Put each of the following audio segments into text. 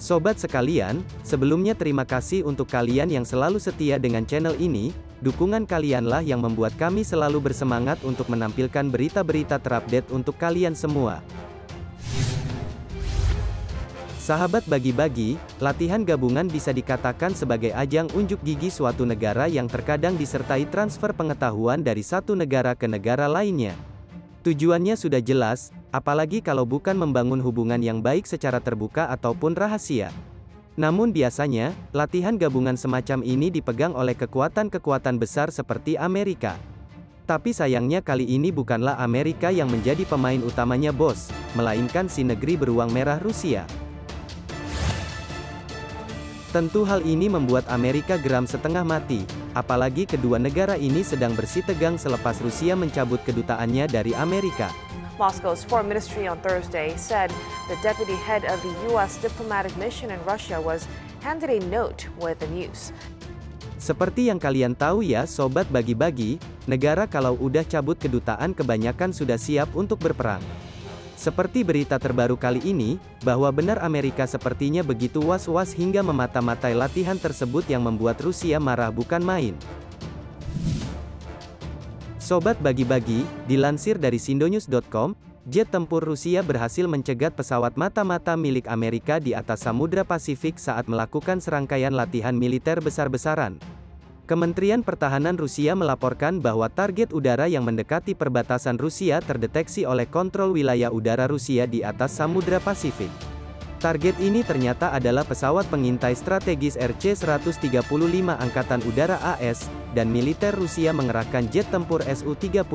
Sobat sekalian, sebelumnya terima kasih untuk kalian yang selalu setia dengan channel ini, dukungan kalianlah yang membuat kami selalu bersemangat untuk menampilkan berita-berita terupdate untuk kalian semua. Sahabat bagi-bagi, latihan gabungan bisa dikatakan sebagai ajang unjuk gigi suatu negara yang terkadang disertai transfer pengetahuan dari satu negara ke negara lainnya. Tujuannya sudah jelas, apalagi kalau bukan membangun hubungan yang baik secara terbuka ataupun rahasia. Namun biasanya, latihan gabungan semacam ini dipegang oleh kekuatan-kekuatan besar seperti Amerika. Tapi sayangnya kali ini bukanlah Amerika yang menjadi pemain utamanya bos, melainkan si negeri beruang merah Rusia. Tentu hal ini membuat Amerika geram setengah mati, apalagi kedua negara ini sedang bersih tegang selepas Rusia mencabut kedutaannya dari Amerika. Moscow's foreign ministry on Thursday said the deputy head of the U.S. diplomatic mission in Russia was handed a note with the news. Seperti yang kalian tahu ya sobat bagi-bagi, negara kalau udah cabut kedutaan kebanyakan sudah siap untuk berperang. Seperti berita terbaru kali ini, bahwa benar Amerika sepertinya begitu was-was hingga memata-matai latihan tersebut yang membuat Rusia marah bukan main. Sobat bagi-bagi, dilansir dari sindonews.com, jet tempur Rusia berhasil mencegat pesawat mata-mata milik Amerika di atas Samudra Pasifik saat melakukan serangkaian latihan militer besar-besaran. Kementerian Pertahanan Rusia melaporkan bahwa target udara yang mendekati perbatasan Rusia terdeteksi oleh kontrol wilayah udara Rusia di atas Samudra Pasifik. Target ini ternyata adalah pesawat pengintai strategis RC-135 Angkatan Udara AS, dan militer Rusia mengerahkan jet tempur Su-35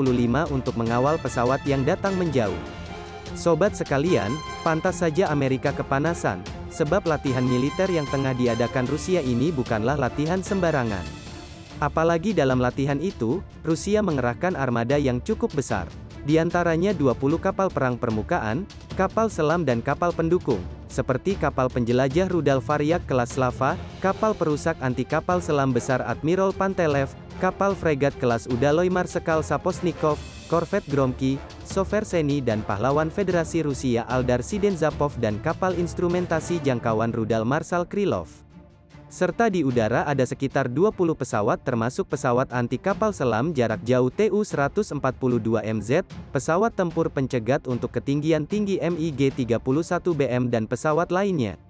untuk mengawal pesawat yang datang menjauh. Sobat sekalian, pantas saja Amerika kepanasan, sebab latihan militer yang tengah diadakan Rusia ini bukanlah latihan sembarangan. Apalagi dalam latihan itu, Rusia mengerahkan armada yang cukup besar. Di antaranya 20 kapal perang permukaan, kapal selam dan kapal pendukung, seperti kapal penjelajah rudal Variak kelas Slava, kapal perusak anti kapal selam besar Admiral Pantelev, kapal fregat kelas Udaloy Marsekal Saposnikov, korvet Gromky, Soverseny dan pahlawan Federasi Rusia Aldar Sidenzapov dan kapal instrumentasi jangkauan rudal Marshal Krylov. Serta di udara ada sekitar 20 pesawat termasuk pesawat anti kapal selam jarak jauh Tu-142MZ, pesawat tempur pencegat untuk ketinggian tinggi MiG-31BM dan pesawat lainnya.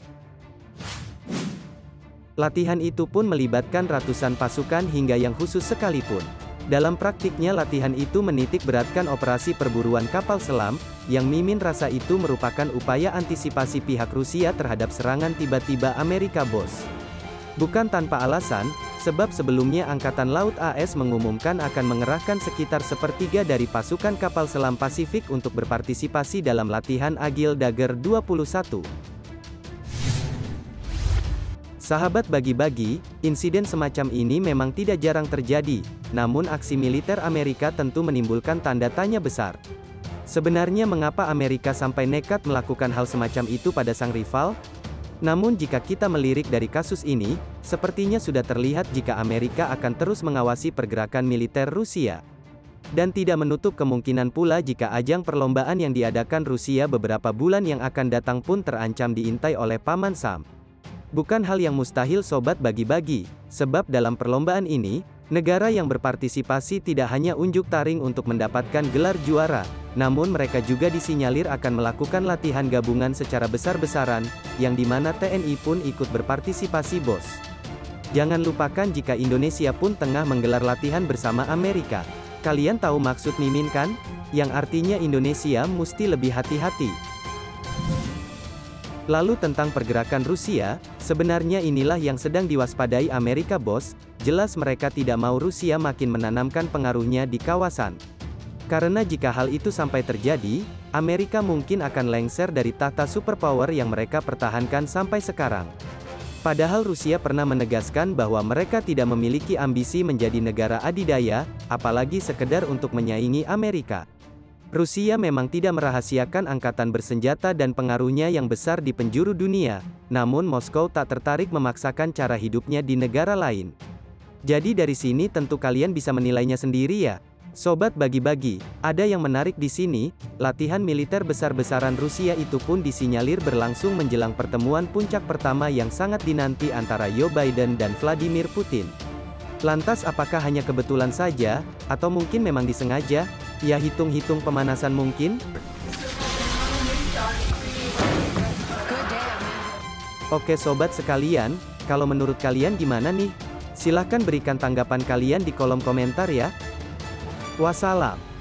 Latihan itu pun melibatkan ratusan pasukan hingga yang khusus sekalipun. Dalam praktiknya latihan itu menitik beratkan operasi perburuan kapal selam, yang mimin rasa itu merupakan upaya antisipasi pihak Rusia terhadap serangan tiba-tiba Amerika bos. Bukan tanpa alasan, sebab sebelumnya Angkatan Laut AS mengumumkan akan mengerahkan sekitar sepertiga dari pasukan kapal selam Pasifik untuk berpartisipasi dalam latihan Agil Dagger 21. Sahabat bagi-bagi, insiden semacam ini memang tidak jarang terjadi, namun aksi militer Amerika tentu menimbulkan tanda tanya besar. Sebenarnya mengapa Amerika sampai nekat melakukan hal semacam itu pada sang rival? Namun jika kita melirik dari kasus ini, sepertinya sudah terlihat jika Amerika akan terus mengawasi pergerakan militer Rusia. Dan tidak menutup kemungkinan pula jika ajang perlombaan yang diadakan Rusia beberapa bulan yang akan datang pun terancam diintai oleh Paman Sam. Bukan hal yang mustahil sobat bagi-bagi, sebab dalam perlombaan ini, negara yang berpartisipasi tidak hanya unjuk taring untuk mendapatkan gelar juara, namun mereka juga disinyalir akan melakukan latihan gabungan secara besar-besaran, yang di mana TNI pun ikut berpartisipasi bos. Jangan lupakan jika Indonesia pun tengah menggelar latihan bersama Amerika. Kalian tahu maksud Mimin kan? Yang artinya Indonesia mesti lebih hati-hati. Lalu tentang pergerakan Rusia, sebenarnya inilah yang sedang diwaspadai Amerika bos, jelas mereka tidak mau Rusia makin menanamkan pengaruhnya di kawasan. Karena jika hal itu sampai terjadi, Amerika mungkin akan lengser dari tahta superpower yang mereka pertahankan sampai sekarang. Padahal Rusia pernah menegaskan bahwa mereka tidak memiliki ambisi menjadi negara adidaya, apalagi sekedar untuk menyaingi Amerika. Rusia memang tidak merahasiakan angkatan bersenjata dan pengaruhnya yang besar di penjuru dunia, namun Moskow tak tertarik memaksakan cara hidupnya di negara lain. Jadi dari sini tentu kalian bisa menilainya sendiri ya. Sobat bagi-bagi, ada yang menarik di sini, latihan militer besar-besaran Rusia itu pun disinyalir berlangsung menjelang pertemuan puncak pertama yang sangat dinanti antara Joe Biden dan Vladimir Putin. Lantas apakah hanya kebetulan saja, atau mungkin memang disengaja? Ya hitung-hitung pemanasan mungkin? Oke sobat sekalian, kalau menurut kalian gimana nih? Silahkan berikan tanggapan kalian di kolom komentar ya. Wassalam.